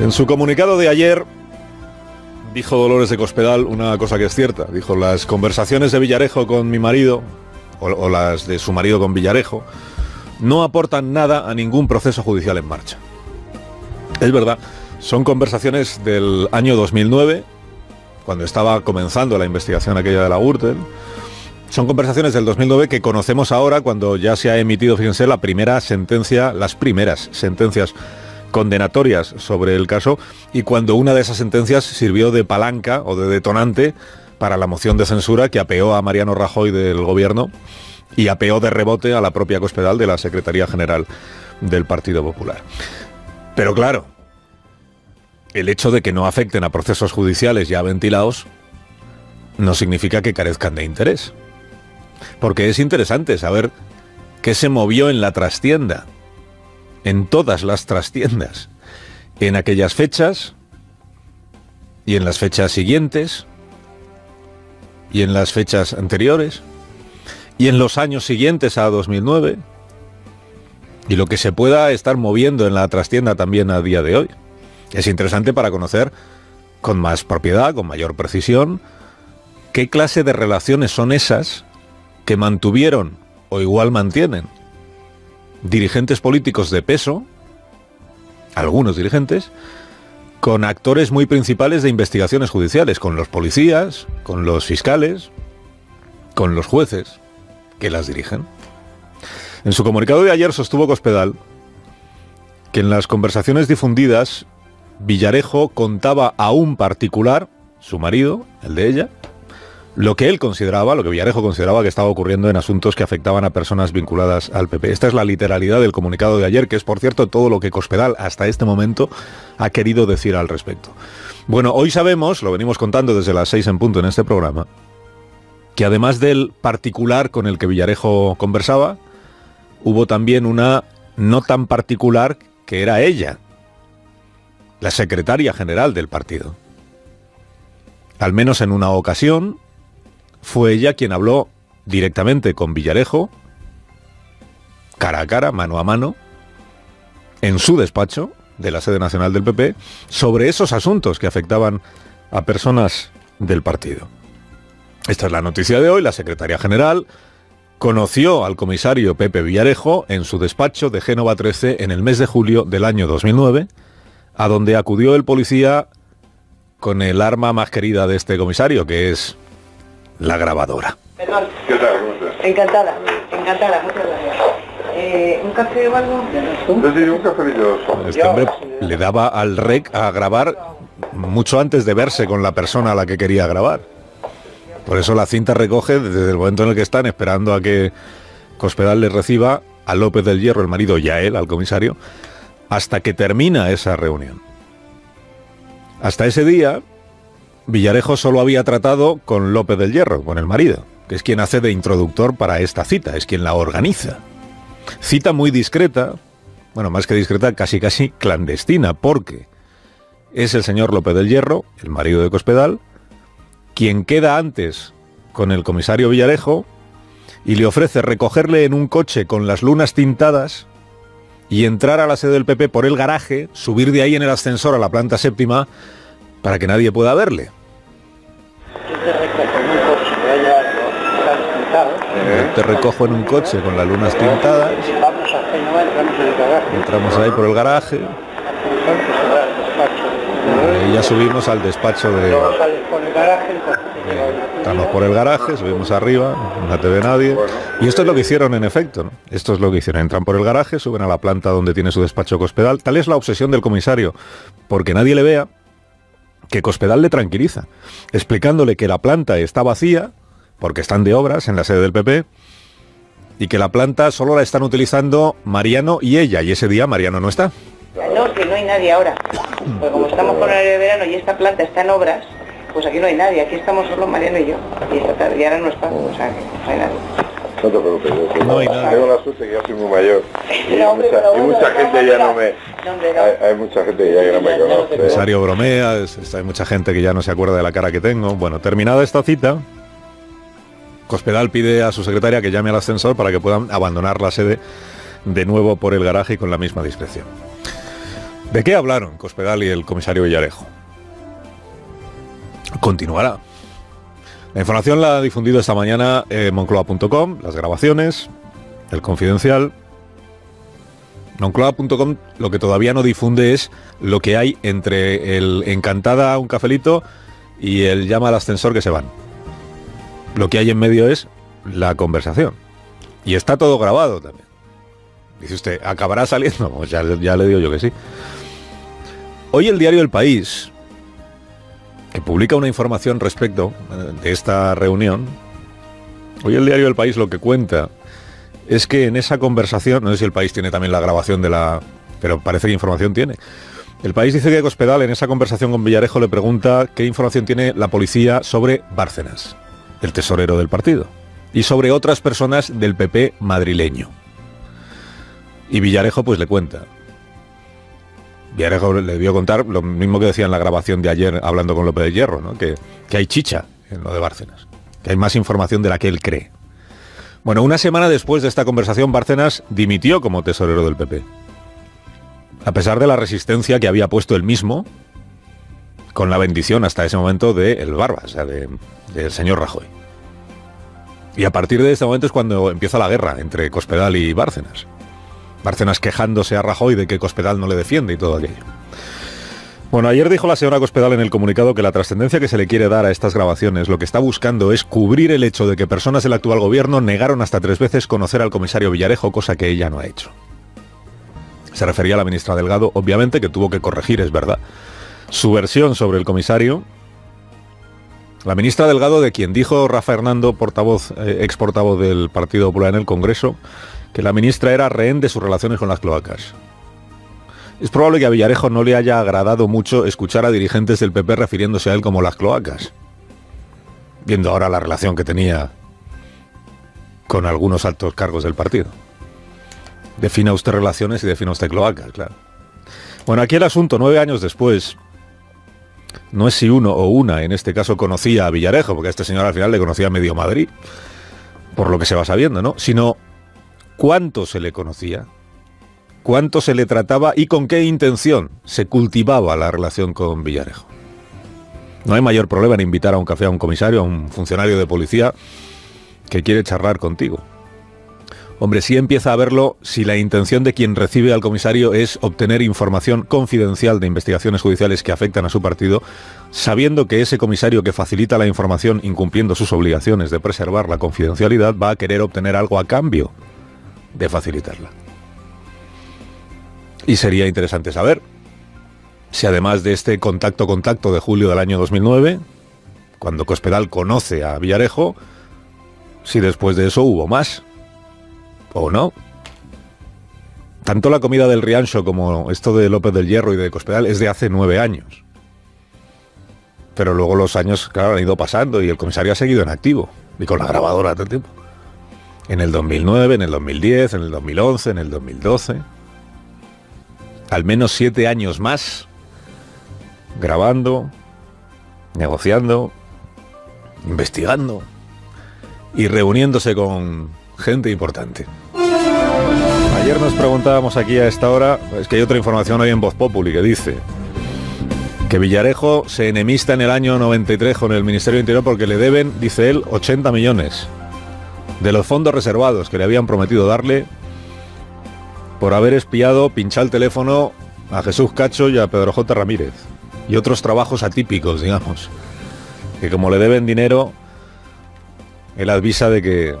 En su comunicado de ayer dijo Dolores de Cospedal una cosa que es cierta. Dijo, las conversaciones de Villarejo con mi marido, o, las de su marido con Villarejo, no aportan nada a ningún proceso judicial en marcha. Es verdad, son conversaciones del año 2009, cuando estaba comenzando la investigación aquella de la Gürtel. Son conversaciones del 2009 que conocemos ahora cuando ya se ha emitido, fíjense, la primera sentencia, las primeras sentencias condenatorias sobre el caso y cuando una de esas sentencias sirvió de palanca o de detonante para la moción de censura que apeó a Mariano Rajoy del gobierno y apeó de rebote a la propia Cospedal de la Secretaría General del Partido Popular. Pero claro, el hecho de que no afecten a procesos judiciales ya ventilados no significa que carezcan de interés. Porque es interesante saber qué se movió en la trastienda, en todas las trastiendas, en aquellas fechas y en las fechas siguientes y en las fechas anteriores y en los años siguientes a 2009 y lo que se pueda estar moviendo en la trastienda también a día de hoy. Es interesante para conocer con más propiedad, con mayor precisión, qué clase de relaciones son esas que mantuvieron o igual mantienen dirigentes políticos de peso, algunos dirigentes, con actores muy principales de investigaciones judiciales, con los policías, con los fiscales, con los jueces que las dirigen. En su comunicado de ayer sostuvo Cospedal que en las conversaciones difundidas Villarejo contaba a un particular, su marido, el de ella, lo que él consideraba, lo que Villarejo consideraba que estaba ocurriendo en asuntos que afectaban a personas vinculadas al PP. Esta es la literalidad del comunicado de ayer, que es, por cierto, todo lo que Cospedal hasta este momento ha querido decir al respecto. Bueno, hoy sabemos, lo venimos contando desde las seis en punto en este programa, que además del particular con el que Villarejo conversaba, hubo también una no tan particular que era ella, la secretaria general del partido. Al menos en una ocasión, fue ella quien habló directamente con Villarejo, cara a cara, mano a mano, en su despacho de la sede nacional del PP, sobre esos asuntos que afectaban a personas del partido. Esta es la noticia de hoy. La secretaria general conoció al comisario Pepe Villarejo en su despacho de Génova 13 en el mes de julio del año 2009, a donde acudió el policía con el arma más querida de este comisario, que es la grabadora. Perdón. ¿Qué tal? Encantada, encantada, muchas gracias. Eh, ¿Un café o algo? Sí, un. Este hombre le daba al rec a grabar mucho antes de verse con la persona a la que quería grabar. Por eso la cinta recoge desde el momento en el que están esperando a que Cospedal le reciba a López del Hierro, el marido, y a él, al comisario, hasta que termina esa reunión. Hasta ese día, Villarejo solo había tratado con López del Hierro, con el marido, que es quien hace de introductor para esta cita, es quien la organiza. Cita muy discreta, bueno, más que discreta, casi casi clandestina, porque es el señor López del Hierro, el marido de Cospedal, quien queda antes con el comisario Villarejo y le ofrece recogerle en un coche con las lunas tintadas y entrar a la sede del PP por el garaje, subir de ahí en el ascensor a la planta séptima para que nadie pueda verle. Te recojo en un coche con las lunas tintadas. Entramos ahí por el garaje. Y ya subimos al despacho de... Estamos por el garaje, subimos arriba, no te ve nadie. Y esto es lo que hicieron en efecto, Esto es lo que hicieron. Entran por el garaje, suben a la planta donde tiene su despacho Cospedal. Tal es la obsesión del comisario, porque nadie le vea, que Cospedal le tranquiliza, explicándole que la planta está vacía, porque están de obras en la sede del PP, y que la planta solo la están utilizando Mariano y ella, y ese día Mariano no está. No, que no hay nadie ahora. Pues como estamos con el verano y esta planta está en obras, pues aquí no hay nadie, aquí estamos solo Mariano y yo. Y esta tarde, y ahora no está, o sea que no hay nadie. No te preocupes, yo no hay nada. tengo la suerte que ya soy muy mayor. Y, mucha, y mucha gente ya no me... Hay, hay, mucha gente ya que no me conoce. El empresario bromea, hay mucha gente que ya no se acuerda de la cara que tengo. Bueno, terminada esta cita, Cospedal pide a su secretaria que llame al ascensor para que puedan abandonar la sede de nuevo por el garaje y con la misma discreción. ¿De qué hablaron Cospedal y el comisario Villarejo? Continuará. La información la ha difundido esta mañana en moncloa.com, las grabaciones, el confidencial. Moncloa.com lo que todavía no difunde es lo que hay entre el encantada un cafelito y el llama al ascensor que se van. Lo que hay en medio es la conversación. Y está todo grabado también. Dice usted, ¿acabará saliendo? Pues ya, ya le digo yo que sí. Hoy el diario El País, que publica una información respecto eh, de esta reunión, hoy el diario El País lo que cuenta es que en esa conversación, no sé si el país tiene también la grabación de la... pero parece que información tiene. El país dice que Cospedal en esa conversación con Villarejo le pregunta qué información tiene la policía sobre Bárcenas, el tesorero del partido, y sobre otras personas del PP madrileño. Y Villarejo pues le cuenta, Villarejo le debió contar lo mismo que decía en la grabación de ayer hablando con López de Hierro, ¿no? que, que hay chicha en lo de Bárcenas, que hay más información de la que él cree. Bueno, una semana después de esta conversación, Bárcenas dimitió como tesorero del PP. A pesar de la resistencia que había puesto él mismo, con la bendición hasta ese momento de el Barba, o sea, del señor Rajoy. Y a partir de ese momento es cuando empieza la guerra entre Cospedal y Bárcenas. Bárcenas quejándose a Rajoy de que Cospedal no le defiende y todo aquello. Bueno, ayer dijo la señora Cospedal en el comunicado que la trascendencia que se le quiere dar a estas grabaciones lo que está buscando es cubrir el hecho de que personas del actual gobierno negaron hasta tres veces conocer al comisario Villarejo, cosa que ella no ha hecho. Se refería a la ministra Delgado, obviamente que tuvo que corregir, es verdad, su versión sobre el comisario. La ministra Delgado, de quien dijo Rafa Hernando, portavoz, eh, ex portavoz del Partido Popular en el Congreso, que la ministra era rehén de sus relaciones con las cloacas. Es probable que a Villarejo no le haya agradado mucho escuchar a dirigentes del PP refiriéndose a él como las cloacas, viendo ahora la relación que tenía con algunos altos cargos del partido. Defina usted relaciones y defina usted cloacas, claro. Bueno, aquí el asunto, nueve años después, no es si uno o una, en este caso, conocía a Villarejo, porque a este señor al final le conocía a medio Madrid, por lo que se va sabiendo, ¿no? Sino cuánto se le conocía, cuánto se le trataba y con qué intención se cultivaba la relación con Villarejo. No hay mayor problema en invitar a un café a un comisario, a un funcionario de policía que quiere charlar contigo. Hombre, sí empieza a verlo si la intención de quien recibe al comisario es obtener información confidencial de investigaciones judiciales que afectan a su partido, sabiendo que ese comisario que facilita la información incumpliendo sus obligaciones de preservar la confidencialidad va a querer obtener algo a cambio de facilitarla. Y sería interesante saber si además de este contacto-contacto de julio del año 2009, cuando Cospedal conoce a Villarejo, si después de eso hubo más o no. Tanto la comida del Riancho como esto de López del Hierro y de Cospedal es de hace nueve años. Pero luego los años, claro, han ido pasando y el comisario ha seguido en activo y con la grabadora todo el tiempo en el 2009, en el 2010, en el 2011, en el 2012. Al menos siete años más grabando, negociando, investigando y reuniéndose con gente importante. Ayer nos preguntábamos aquí a esta hora, es que hay otra información hoy en Voz Populi que dice que Villarejo se enemista en el año 93 con el Ministerio de Interior porque le deben, dice él, 80 millones de los fondos reservados que le habían prometido darle por haber espiado, pinchado el teléfono a Jesús Cacho y a Pedro J. Ramírez. Y otros trabajos atípicos, digamos. Que como le deben dinero, él avisa de que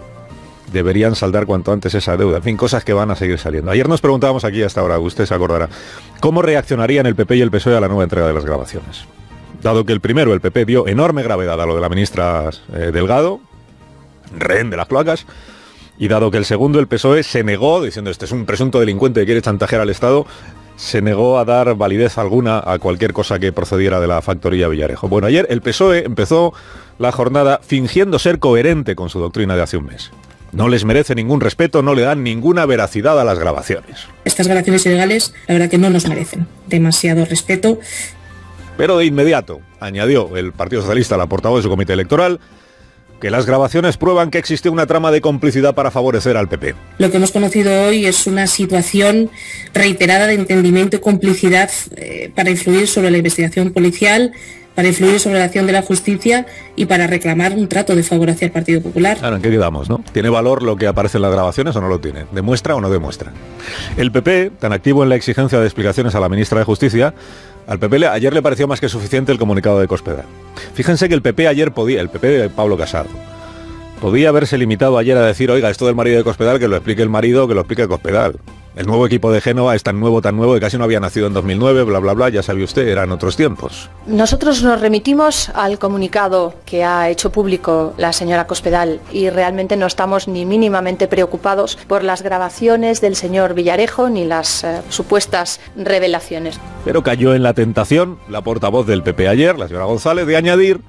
deberían saldar cuanto antes esa deuda. En fin, cosas que van a seguir saliendo. Ayer nos preguntábamos aquí hasta ahora, usted se acordará, ¿cómo reaccionarían el PP y el PSOE a la nueva entrega de las grabaciones? Dado que el primero, el PP, dio enorme gravedad a lo de la ministra eh, Delgado, rehén de las cloacas. Y dado que el segundo, el PSOE, se negó, diciendo este es un presunto delincuente que quiere chantajear al Estado, se negó a dar validez alguna a cualquier cosa que procediera de la factoría Villarejo. Bueno, ayer el PSOE empezó la jornada fingiendo ser coherente con su doctrina de hace un mes. No les merece ningún respeto, no le dan ninguna veracidad a las grabaciones. Estas grabaciones ilegales, la verdad que no nos merecen demasiado respeto. Pero de inmediato, añadió el Partido Socialista, la portavoz de su comité electoral, que las grabaciones prueban que existe una trama de complicidad para favorecer al PP. Lo que hemos conocido hoy es una situación reiterada de entendimiento y complicidad eh, para influir sobre la investigación policial, para influir sobre la acción de la justicia y para reclamar un trato de favor hacia el Partido Popular. Claro, ¿en qué quedamos, no? ¿Tiene valor lo que aparece en las grabaciones o no lo tiene? ¿Demuestra o no demuestra? El PP, tan activo en la exigencia de explicaciones a la ministra de Justicia, al PP ayer le pareció más que suficiente el comunicado de Cospedal. Fíjense que el PP ayer podía, el PP de Pablo Casado, podía haberse limitado ayer a decir, oiga, esto del marido de Cospedal, que lo explique el marido, que lo explique Cospedal. El nuevo equipo de Génova es tan nuevo, tan nuevo que casi no había nacido en 2009, bla, bla, bla, ya sabe usted, eran otros tiempos. Nosotros nos remitimos al comunicado que ha hecho público la señora Cospedal y realmente no estamos ni mínimamente preocupados por las grabaciones del señor Villarejo ni las eh, supuestas revelaciones. Pero cayó en la tentación la portavoz del PP ayer, la señora González, de añadir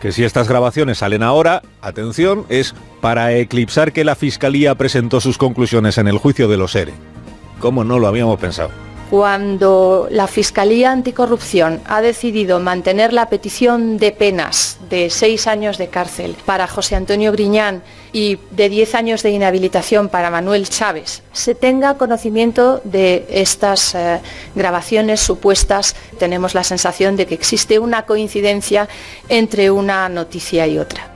que si estas grabaciones salen ahora, atención, es para eclipsar que la Fiscalía presentó sus conclusiones en el juicio de los ERE. ¿Cómo no lo habíamos pensado? Cuando la Fiscalía Anticorrupción ha decidido mantener la petición de penas de seis años de cárcel para José Antonio Griñán y de diez años de inhabilitación para Manuel Chávez, se tenga conocimiento de estas eh, grabaciones supuestas, tenemos la sensación de que existe una coincidencia entre una noticia y otra.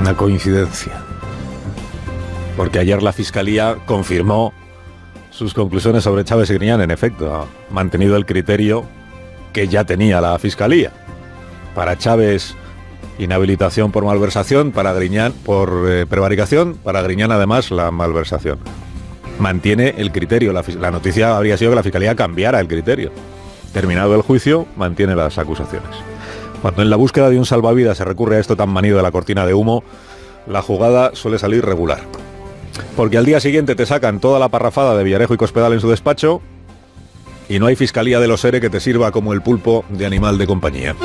Una coincidencia. Porque ayer la Fiscalía confirmó sus conclusiones sobre Chávez y Griñán, en efecto, ha mantenido el criterio que ya tenía la Fiscalía. Para Chávez, inhabilitación por malversación, para Griñán por eh, prevaricación, para Griñán además la malversación. Mantiene el criterio, la, la noticia habría sido que la Fiscalía cambiara el criterio. Terminado el juicio, mantiene las acusaciones. Cuando en la búsqueda de un salvavidas se recurre a esto tan manido de la cortina de humo, la jugada suele salir regular porque al día siguiente te sacan toda la parrafada de Villarejo y Cospedal en su despacho y no hay fiscalía de los ERE que te sirva como el pulpo de animal de compañía.